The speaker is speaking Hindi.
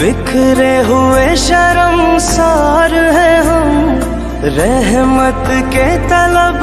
बिखरे हुए शर्म सार हम रहमत के तलब